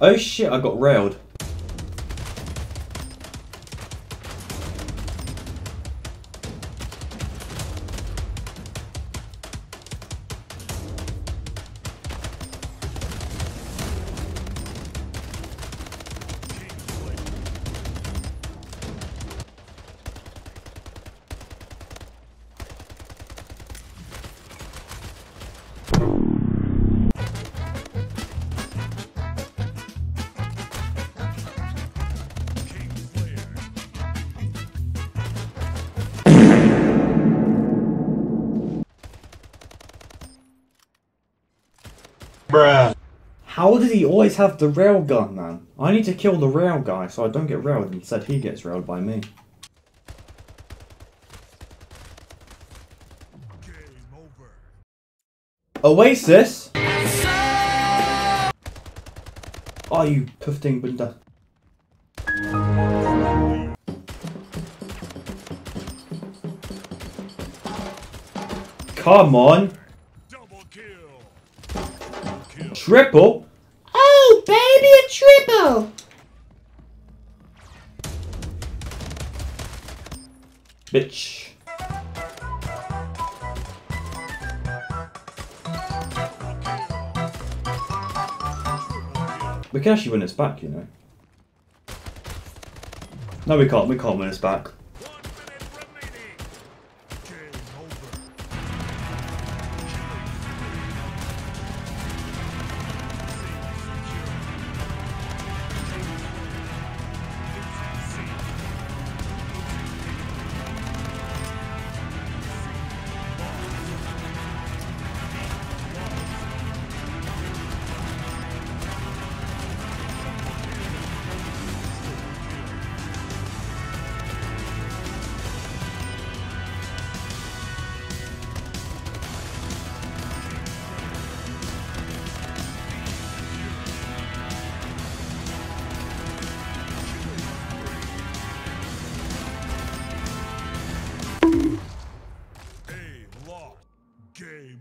Oh shit, I got railed. Bruh. How does he always have the rail gun, man? I need to kill the rail guy so I don't get railed. Instead, he gets railed by me. Oasis? Oh, you pufting bunda. Come on. Triple? Oh, baby, a triple! Bitch. We can actually win this back, you know. No, we can't. We can't win this back.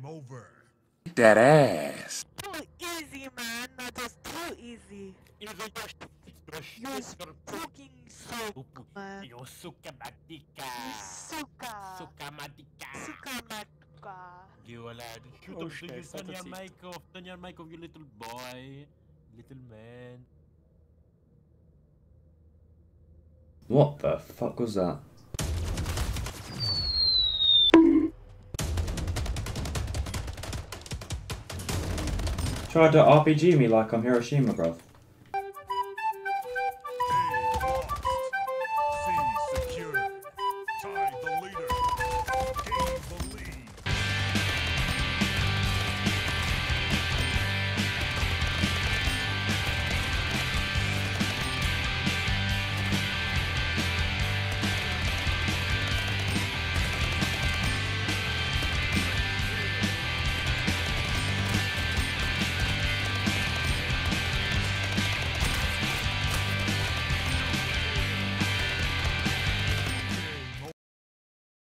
Game over. That ass. Too easy, man. Not just too easy. You're fucking so man. Yo suka matika. Suka. Suka matika. Suka matka. You wala. Shoot Oh, him, you turn your mic off. Turn your mic off, you little boy. Little man. What the fuck was that? Tried to RPG me like I'm Hiroshima, bruv.